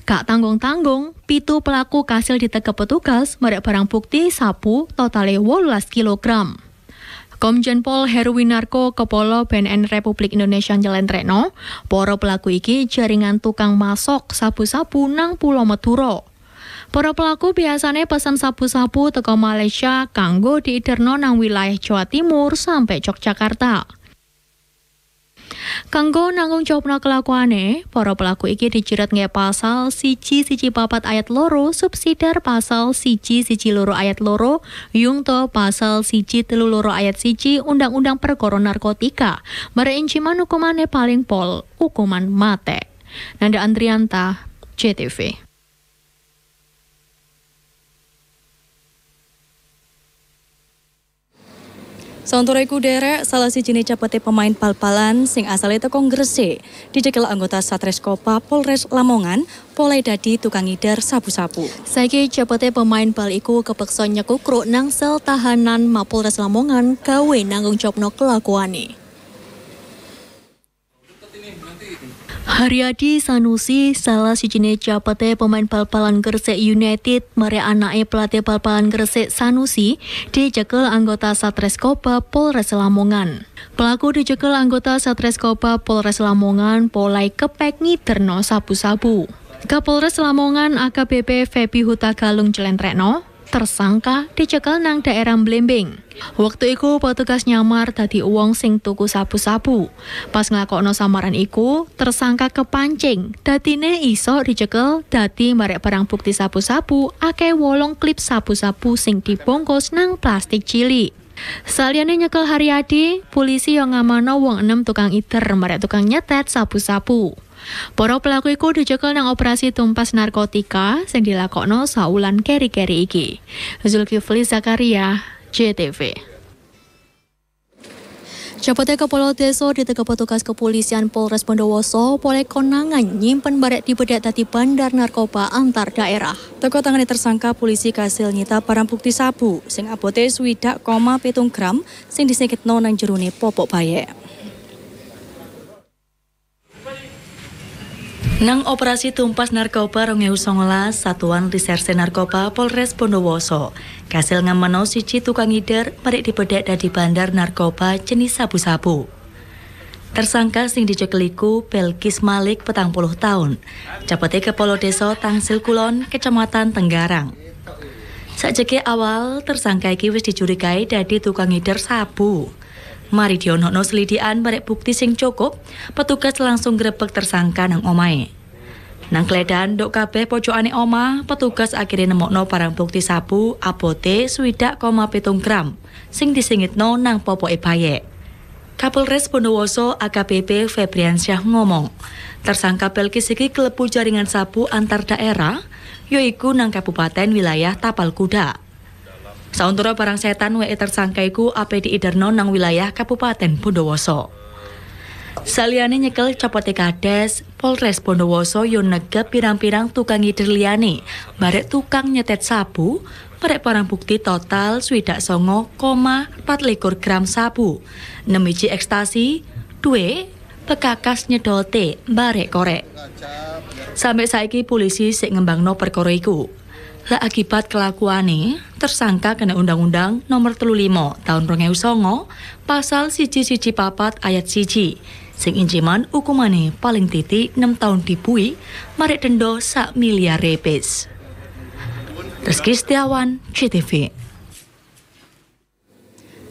Kak tanggung-tanggung, pitu pelaku kasil ditegep petugas merek barang bukti sabu totale 18 kilogram. Komjen Pol Heruwinarko Kepolo BNN Republik Indonesia Njelentrekno, poro pelaku iki jaringan tukang masok sabu-sabu nang Pulau Madura. Para pelaku biasanya pesan sabu-sabu teko Malaysia kanggo diiderno nang wilayah Jawa Timur sampai Yogyakarta. Kanggo nanggung jawabna kelakuane, para pelaku iki dijerat nge pasal siji siji papat ayat loro subsidiar pasal siji siji loro ayat loro yungto pasal siji telu loro ayat siji undang-undang perkara narkotika mereinciman hukumane paling pol hukuman mate. Nanda Andrianta, JTV. Sauntara iku derek salah siji capete pemain bal-balan sing asale teko Gresik dicekel anggota Satreskopa Polres Lamongan polai dadi tukang ngidar sabu-sabu. Saiki cepete pemain bal iku kepeksa nyekukruk nang sel tahanan Mapolres Lamongan gawe nanggung jawabno kelakuane. Haryadi Sanusi, salah sijine capete pemain bal-balan Gresik United, mare anake pelatih bal-balan Gresik Sanusi, dicekel anggota Satreskopa Polres Lamongan. Pelaku dicekel anggota Satreskopa Polres Lamongan polai kepek ngiterno sabu-sabu. Kapolres Lamongan AKBP Febi Huta Galung Jelentrekno, tersangka dicekel nang daerah Blembing. Waktu iku petugas nyamar dadi uang sing tuku sabu-sabu. Pas nglakokno samaran iku, tersangka kepancing. Dadine iso dicekel dadi marek barang bukti sabu-sabu akeh wolong klip sabu-sabu sing dibungkus nang plastik cilik. Saliyane nyekel Haryadi, polisi yang ngamano wong enam tukang iter marek tukang nyetet sapu-sapu. Para pelaku iku dicekel nang operasi tumpas narkotika sing dilakokno saulan keri-keri iki. Zulkifli Zakaria, JTV. Capatnya Kepala Desa ditegak petugas kepolisian Polres Bondowoso boleh konangan nyimpen barek di bedak tati bandar narkoba antar daerah. Teko tangani tersangka polisi kasil nyita barang bukti sabu sing abote swidak koma pitung gram sing disingkitno nang jerone popok baye. Nang operasi tumpas narkoba rongewu songolas, Satuan Reserse Narkoba Polres Bondowoso. Kasil ngamano siji tukang ngider merek dipedek dari bandar narkoba jenis sabu-sabu. Tersangka sing dicekeliku Belkis Malik petang puluh tahun. Capete ke Polo Deso Tangsil Kulon, Kecamatan Tenggarang. Sakjeke awal, tersangka iki wis dicurigai dadi tukang ngider sabu. Mari dionono selidian barek bukti sing cukup, petugas langsung grebek tersangka nang omahe. Nang kledan dok kabeh pojokane oma, petugas akhirnya nemokno barang bukti sabu abote swidak koma pitung gram, sing disingitno nang popoke baye. Kapolres Bondowoso AKBP Febriansyah ngomong, tersangka Belkis iki kelepu jaringan sabu antar daerah, yoiku nang kabupaten wilayah Tapal Kuda. Sauntara barang setan WE tersangka iku ape diiderno nang wilayah Kabupaten Bondowoso. Saliane nyekel copote kades, Polres Bondowoso yo negep pirang-pirang tukang ngider liyane, barek tukang nyetet sabu, barek barang bukti total swidak songo koma 4 gram sabu, nemiji ekstasi, duwe, bekakas nyedote, barek korek. Sampai saiki polisi sik ngembangno perkara iku. Lah akibat kelakuane, tersangka kena undang-undang nomor 35 tahun 2009 pasal siji siji papat ayat siji. Sing injiman hukumane paling titi 6 tahun dibui, marek dendo sak miliar repes. Rizky Setiawan, CTV.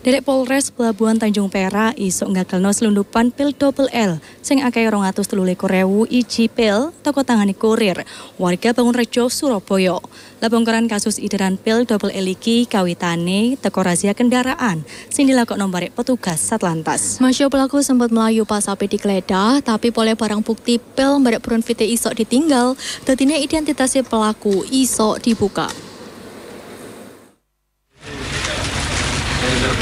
Derek Polres Pelabuhan Tanjung Perak isok ngakelno selundupan pil double L sing akeh 230 rewu iji pil toko tangani kurir warga Bangun Rejo Surabaya. Labongkaran kasus ideran pil double L iki kawitane teko razia kendaraan sing dilakokno barek petugas Satlantas. Masya pelaku sempat melayu pas api digeledah tapi boleh barang bukti pil barek vite isok ditinggal dadine identitasnya pelaku isok dibuka.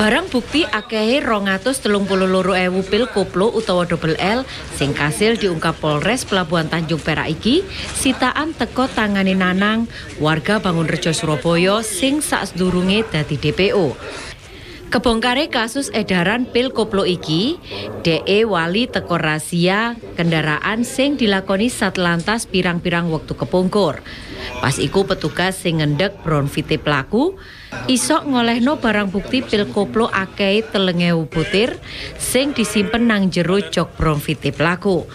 Barang bukti akehe rongatus telung puluh loro ewu pil koplo utawa double L sing kasil diungkap Polres Pelabuhan Tanjung Perak iki sitaan teko tangani Nanang warga Bangun Rejo Surabaya sing saasdurunge dadi DPO. Kebongkare kasus edaran pil koplo iki, DE wali teko rahasia kendaraan sing dilakoni Satlantas pirang-pirang waktu kepungkur. Pas iku petugas sing ngendek bronfite pelaku, isok ngolehno barang bukti pil koplo akeh telengewu butir sing disimpen nang jero jok pelaku.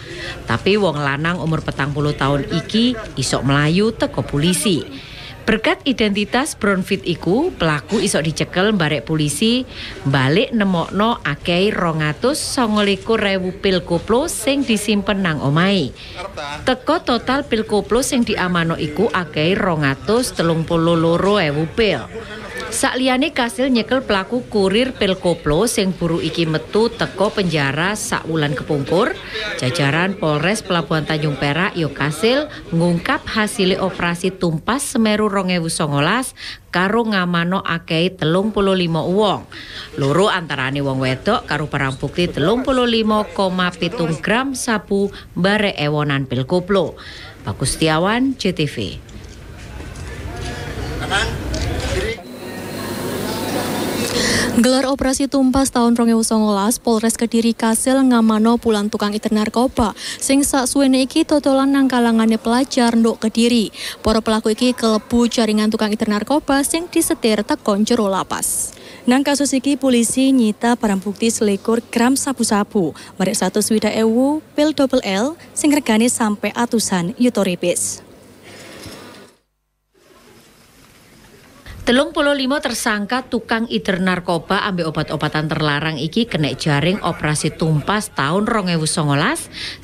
Tapi wong lanang umur petang puluh tahun iki isok melayu teko polisi. Berkat identitas Bronfit iku, pelaku isok dicekel barek polisi balik nemokno akei rongatus songoliku rewu pil koplo sing disimpen nang omai. Teko total pil koplo sing diamano iku akei rongatus telung puluh loro ewu pil. Sakliyane kasil nyekel pelaku kurir pil koplo sing buru iki metu teko penjara sak wulan kepungkur, jajaran Polres Pelabuhan Tanjung Perak yo kasil ngungkap hasil operasi tumpas Semeru 2019 karo ngamano akei telung puluh lima uang. Loro antarane wong wedok karo barang bukti telung puluh lima koma pitung gram sabu bare ewonan pil koplo. Bagus CTV. Gelar operasi tumpas tahun 2019, Polres Kediri kasil ngamano pulang tukang iter narkoba sing sak suwene iki totolan nang kalangane pelajar nduk Kediri. Para pelaku iki kelebu jaringan tukang iter narkoba sing disetir tekon jero lapas. Nang kasus iki polisi nyita barang bukti selikur gram sabu-sabu, merek satu swida ewu, pil double L, sing regane sampai atusan yutoripis. Telung puluh lima tersangka tukang ider narkoba ambil obat-obatan terlarang iki kena jaring operasi tumpas tahun 2019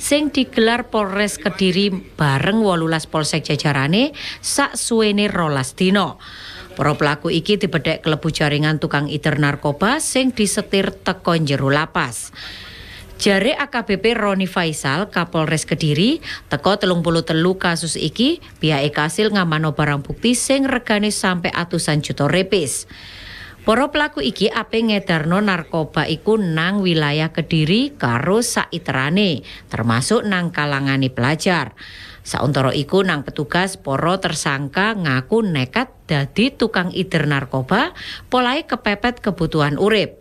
sing digelar Polres Kediri bareng wolulas Polsek jajarane sak suwene rolas dino. Para pelaku iki dibedhek klebu jaringan tukang iter narkoba sing disetir teko jero lapas. Jare AKBP Roni Faisal, Kapolres Kediri, teko telung puluh telu kasus iki, pihak kasil ngamano barang bukti sing regane sampai atusan juta repis. Para pelaku iki ape ngedarno narkoba iku nang wilayah Kediri karo saiterane, termasuk nang kalangane pelajar. Sauntara iku nang petugas poro tersangka ngaku nekat dadi tukang ider narkoba, polai kepepet kebutuhan urip.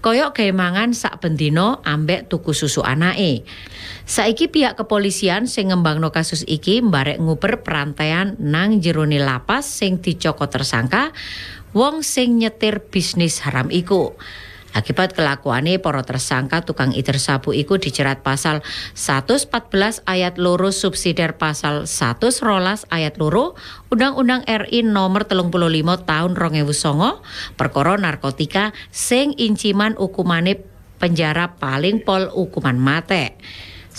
Koyok gawe mangan sak bendino ambek tuku susu anake. Saiki pihak kepolisian sing ngembangno kasus iki mbarek nguber perantaian nang jerone lapas sing dicoko tersangka wong sing nyetir bisnis haram iku. Akibat kelakuannya para tersangka tukang iter sabu iku dijerat pasal 114 ayat loro subsidiar pasal 112 ayat loro Undang-Undang RI nomor 35 tahun 2009 perkara narkotika sing inciman hukumane penjara paling pol hukuman mate.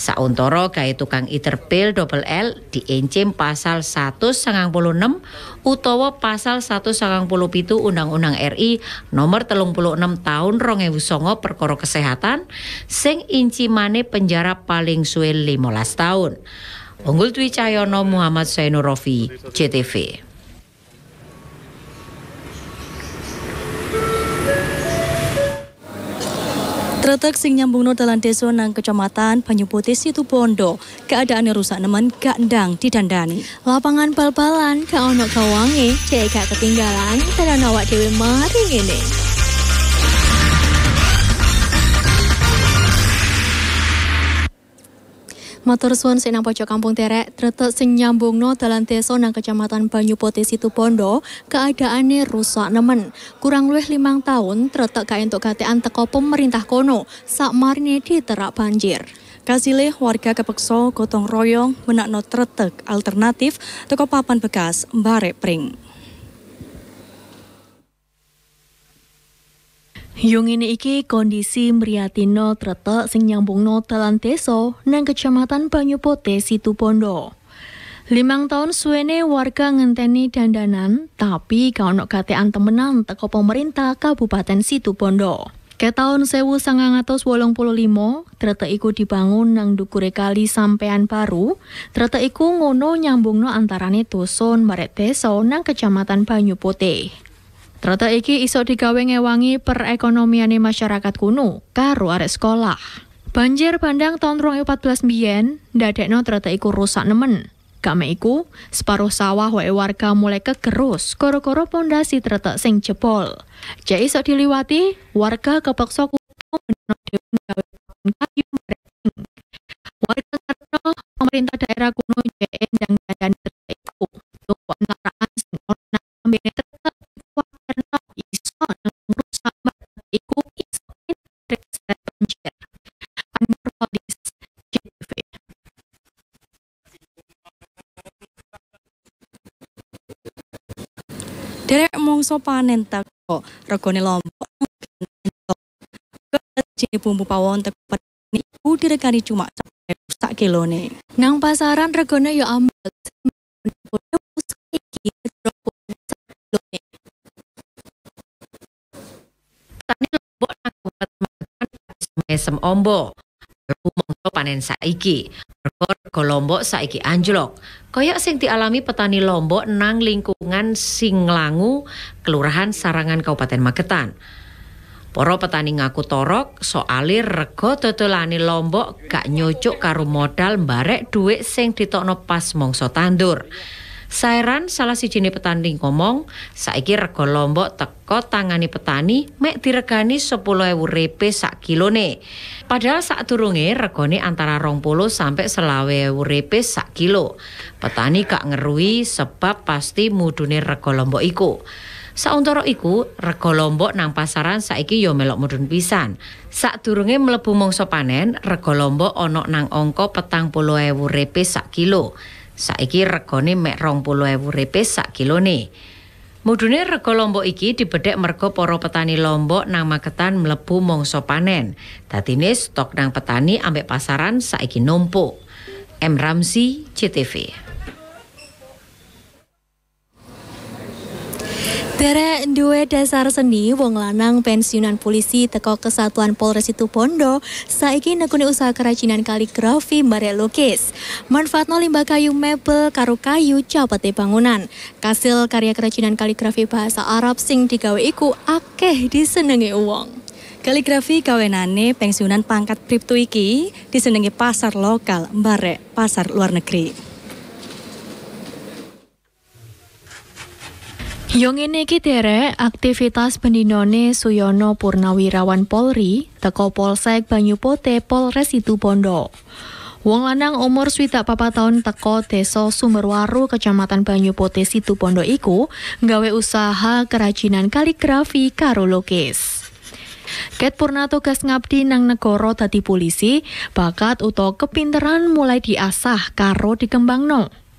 Sauntoro gawe tukang iterpil double L diencim pasal 196 utawa pasal 197 Undang-Undang RI nomor 36 tahun 2009 perkara kesehatan sing incimane penjara paling suwe 15 tahun. Unggul Dwi Cahyono Muhammad Sainurofi, CTV. Tretek sing nyambungno dalan desa nang kecamatan Banyu Putih situ Bondo. Keadaan rusak nemen gak ndang didandani. Lapangan bal-balan gak ono kawange, cek gak ketinggalan, tenan awak dhewe mari ngene. Motor suwun sing nang pojok kampung Terek, tretek sing nyambungno dalan desa nang kecamatan Banyu Putih situ Bondo, keadaane rusak nemen. Kurang luwih limang tahun tretek gak entuk gatean teko pemerintah kono, sak marine diterak banjir. Kasile warga kepeksa gotong royong menakno tretek alternatif teko papan bekas Mbare Pring. Yung ini iki kondisi mriyatino tretek sing nyambungno dalan desa nang kecamatan Banyu Putih situ Bondo. Limang tahun suwene warga ngenteni dandanan, tapi gak ono gatean temenan teko pemerintah Kabupaten Situ Bondo. Ke tahun 1985, tretek iku dibangun nang dukure kali sampean baru. Tretek iku ngono nyambungno antarane dusun Baret Desa nang Kecamatan Banyu Putih. Trata iki iso digawe ngewangi perekonomiane masyarakat kuno karo arek sekolah. Banjir bandang tahun 2014 mbiyen ndadekno trata iku rusak nemen. Kame iku, separuh sawah wae warga mulai kegerus koro-koro pondasi tretek sing jebol. Jek iso diliwati, warga gawe kayu. Warga ngerti pemerintah daerah kuno endang dan tretek iku. Untuk naraan sing Derek mongso panen teko regone lombok. Jadi bumbu pawon teko petani iku diregani cuma sak kilone. Nang pasaran regone yo Kabupaten Magetan mesem ombo. Mongso panen saiki. Mergo lombok saiki anjlok. Koyok sing dialami petani lombok nang lingkungan Singlangu, Kelurahan Sarangan Kabupaten Magetan. Para petani ngaku torok soale rego dodolane lombok gak nyocok karo modal mbarek dhuwit sing ditokno pas mangsa tandur. Sairan salah sijine petani ngomong, saiki rego lombok teko tangani petani mek diregani 10.000 repe sak kilone. Padahal sak durunge regone antara 20 sampai 20.000 repe sak kilo. Petani gak ngerui sebab pasti mudune rego lombok iku. Sauntara iku, rego lombok nang pasaran saiki yo melok mudhun pisan. Sadurunge mlebu mangsa panen, rego lombok ana nang angka 40.000 repe sak kilo. Saiki regone mek 20.000 repe sak kilone. Mudune rego lombok iki dibedhek mergo para petani lombok nang Magetan mlebu mangsa panen. Dadine stok nang petani ambek pasaran saiki numpuk. M Ramzi, CTV. Derek duwe dasar seni wong lanang pensiunan polisi teko Kesatuan Polres itu Pondo saiki nekuni usaha kerajinan kaligrafi barek lukis. Manfaatno limbah kayu mebel karo kayu capete bangunan. Kasil karya kerajinan kaligrafi bahasa Arab sing digawe iku akeh disenengi uang. Kaligrafi kawenane pensiunan pangkat Briptu iki disenengi pasar lokal barek pasar luar negeri. Yang ini iki aktivitas pendinone Suyono Purnawirawan Polri teko Polsek Banyupote Polres itu Pondo. Wong lanang umur swita papa tahun teko Desa Sumberwaru Kecamatan Banyupote situ Pondo iku nggawe usaha kerajinan kaligrafi karo lukis. Ket purna tugas ngabdi nang negara dadi polisi, bakat utawa kepinteran mulai diasah karo dikembangno.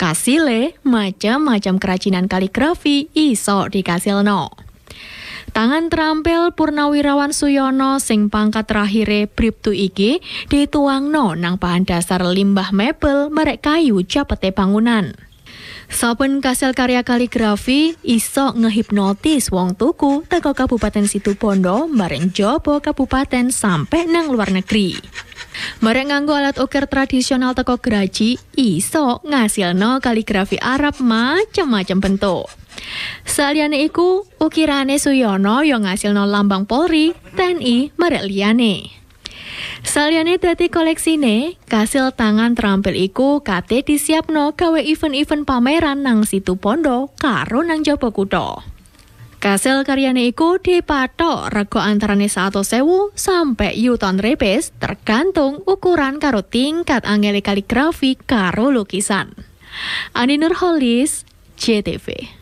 Kasile macam-macam kerajinan kaligrafi iso dikasilno. Tangan terampil Purnawirawan Suyono sing pangkat terakhire Briptu iki dituangno nang bahan dasar limbah mebel merek kayu capete bangunan. Saben kasil karya kaligrafi iso ngehipnotis wong tuku teko Kabupaten Situbondo bareng Jobo Kabupaten sampai nang luar negeri. Mereka nganggo alat ukir tradisional teko geraji, iso ngasilno kaligrafi Arab macam-macam bentuk. Saliyane iku, ukirane Suyono yang ngasilno lambang Polri, TNI, merek liyane. Saliyane dadi koleksine, kasil tangan terampil iku kate disiapno gawe event-event pameran nang situ pondo karo nang Jopo Kuto. Kasil karyane iku dipatok rego antarane 100 sewu sampai yuton repes tergantung ukuran karo tingkat angele kaligrafi karo lukisan. Ani Nurholis, JTV.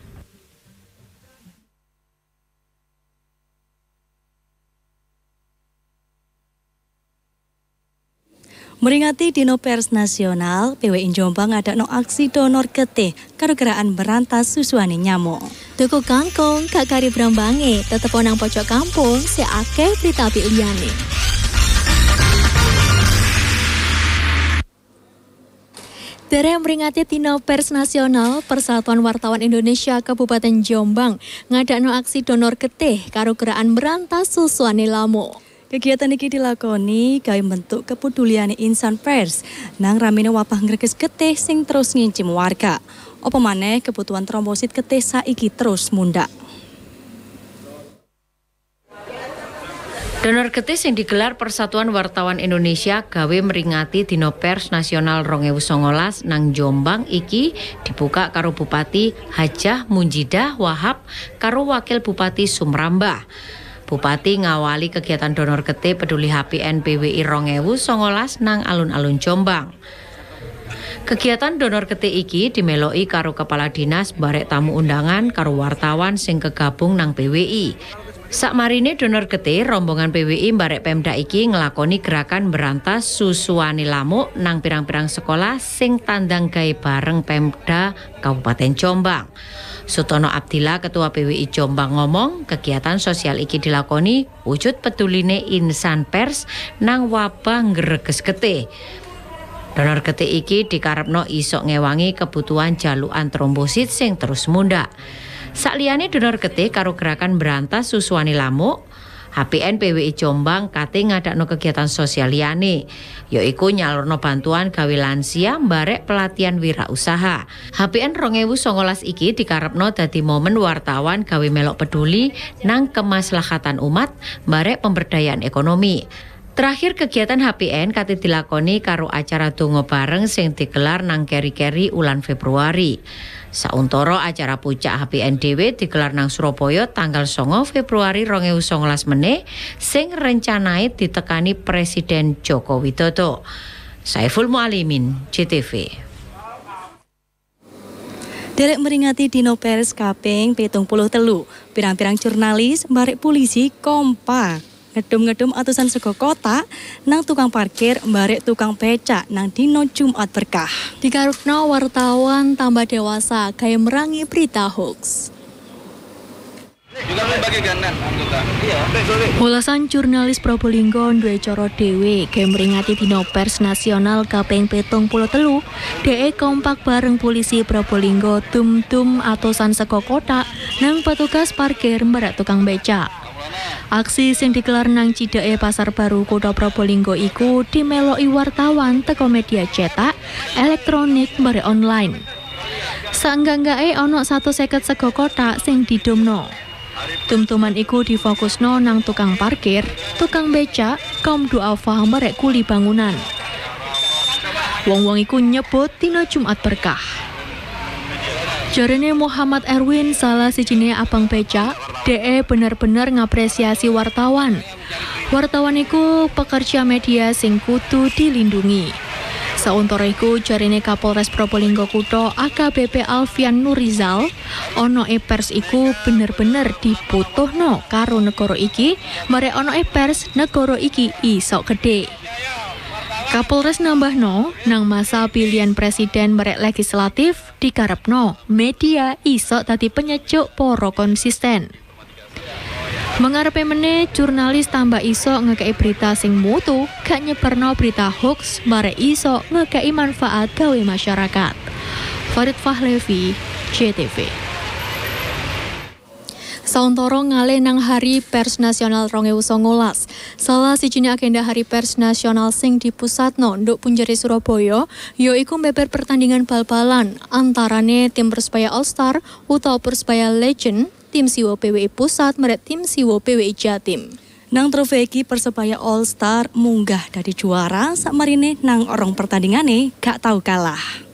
Meringati Dino Pers Nasional, PWI Jombang ada no aksi donor getih karo gerakan berantas susuane nyamuk. Tuku kangkung gak kari brambange, tetep onang pojok kampung si akeh berita liyane. Dari meringati Tino Pers Nasional, Persatuan Wartawan Indonesia Kabupaten Jombang ngadakno aksi donor getih karo gerakan berantas susuane lamuk. Kegiatan iki dilakoni gawe bentuk kepedulian insan pers nang ramene wabah ngreges getih sing terus ngincim warga. Apa maneh kebutuhan trombosit getih saiki terus mundak. Donor getih yang digelar Persatuan Wartawan Indonesia gawe meringati Dino Pers Nasional 2019 nang Jombang iki dibuka karo Bupati Hajah Munjidah Wahab karo Wakil Bupati Sumrambah. Bupati ngawali kegiatan donor getih peduli HPN PWI Rongewu Songolas nang alun-alun Jombang. Kegiatan donor getih iki dimeloi karo kepala dinas barek tamu undangan karo wartawan sing kegabung nang PWI. Sak marine donor getih rombongan PWI barek Pemda iki ngelakoni gerakan berantas susuani lamuk nang pirang-pirang sekolah sing tandang gawe bareng Pemda Kabupaten Jombang. Sutono Abdillah Ketua PWI Jombang ngomong kegiatan sosial iki dilakoni wujud peduline insan pers nang wabah ngreges getih. Donor getih iki dikarepno iso ngewangi kebutuhan jaluan trombosit sing terus munda. Sakliyane donor getih karo gerakan berantas susuani lamuk, HPN PWI Jombang kate ngadakno kegiatan sosial liyane yaiku nyalurno bantuan gawe lansia mbarek pelatihan wirausaha. HPN 2019 iki dikarepno dadi momen wartawan gawe melok peduli nang kemaslahatan umat mbarek pemberdayaan ekonomi. Terakhir kegiatan HPN kate dilakoni karo acara dongo bareng sing digelar nang keri-keri ulan Februari. Sauntoro acara puncak HPN dhewe digelar nang Surabaya tanggal 9 Februari 2019 meneh sing rencanai ditekani Presiden Joko Widodo. Saiful Mualimin, CTV. Derek meringati Dino Pers kaping petung puluh telu. Pirang-pirang jurnalis, barek polisi kompak ngedum-ngedum atusan sego kota nang tukang parkir barek tukang becak nang dino Jumat berkah. Dikarupno wartawan tambah dewasa kayak merangi berita hoax. juga membagikan anggota. Iya. Ulasan jurnalis Probolinggo duwe cara dhewe ge meringati Dino Pers Nasional kaping petung puluh telu. DE kompak bareng polisi Probolinggo tum-tum atusan seko kota nang petugas parkir merak tukang beca. Aksi sing digelar nang cideke Pasar Baru Kota Probolinggo iku dimeloki wartawan teko media cetak, elektronik, bare online. Sangga-nggake ana satu seket sego kotak sing didomno. Tumtuman iku difokusno nang tukang parkir, tukang beca, kaum duafa merek kuli bangunan. Wong-wong iku nyebut dina Jumat berkah. Jarene Muhammad Erwin salah sijine abang beca, DE bener-bener ngapresiasi wartawan. Wartawan iku pekerja media sing kutu dilindungi. Sauntara iku jarine Kapolres Probolinggo Kutha AKBP Alfian Nurizal, ono e-pers iku bener-bener diputuhno karo negara iki, mare ono e-pers negara iki iso gede. Kapolres nambahno nang masa pilihan presiden merek legislatif dikarepno media iso tadi penyejuk poro konsisten. Mengarepe meneh jurnalis tambah iso ngekei berita sing mutu, gak nyebarno berita hoax, mare iso ngekei manfaat gawe masyarakat. Farid Fahlevi, JTV. Sauntoro ngale nang Hari Pers Nasional 2019. Salah sijine agenda Hari Pers Nasional sing dipusatno nduk Punjeri Surabaya yaiku beber pertandingan bal-balan antarane tim Persebaya All Star utawa Persebaya Legend tim Siwo PWI Pusat merek tim Siwo PWI Jatim. Nang trofe iki Persebaya All Star munggah dari juara marine nang orang pertandingane gak tau kalah.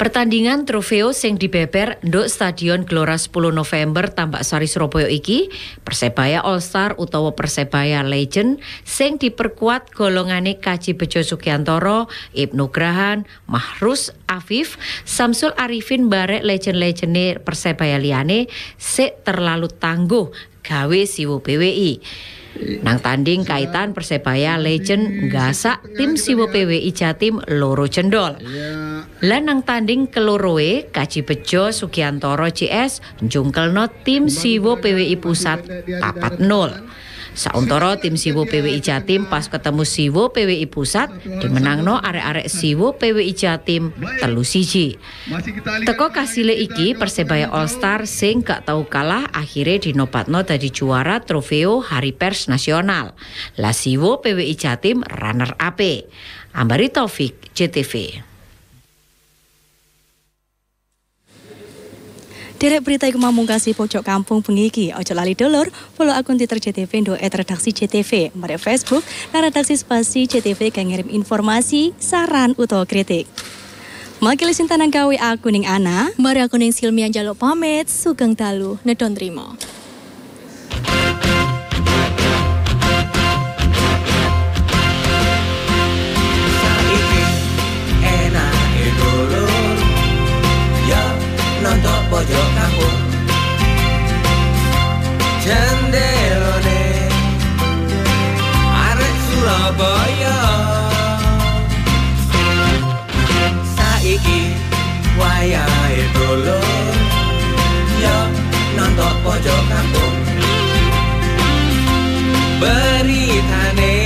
Pertandingan trofeo sing dibeber nduk Stadion Gelora 10 November Tambak Sari Surabaya iki Persebaya All Star utawa Persebaya Legend sing diperkuat golongane Kaji Bejo Sugiantoro, Ibnu Grahan, Mahrus Afif, Samsul Arifin barek legend-legende Persebaya liane sik terlalu tangguh gawe siwo PWI. Nang tanding kaitan Persebaya Legend gasak tim Siwo PWI Jatim loro cendol. Lan nang tanding keloroe Kaji Bejo Sugiantoro CS njungkelno tim Siwo PWI Pusat papat nol. Sauntara tim Siwo PWI Jatim pas ketemu Siwo PWI Pusat dimenangno arek-arek Siwo PWI Jatim telu siji. Teko kasile iki Persebaya All Star sing gak tau kalah akhirnya dinopatno dadi juara trofeo Hari Pers Nasional. La Siwo PWI Jatim runner up. Ambari Taufik, JTV. Derek berita iku mamungkasi pojok kampung bengi Ojo lali dulur, follow akun Twitter JTV ndo et redaksi JTV, mare Facebook dan redaksi spasi JTV kang ngirim informasi, saran utawa kritik. Makili sintanang gawe aku ning Ana, mari aku ning Silmia jaluk pamit, sugeng dalu, nedon trimo. Pojok kampung Cendelone Arek Surabaya. Saiki wayahe dulur Yo nonton pojok kampung Beritane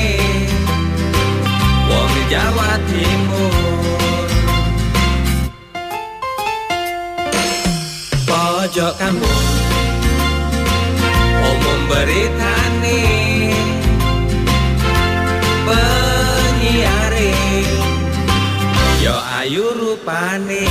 Wong Jawa Timur pojok kampung Umum beritane Penyiare. Yo ayu rupane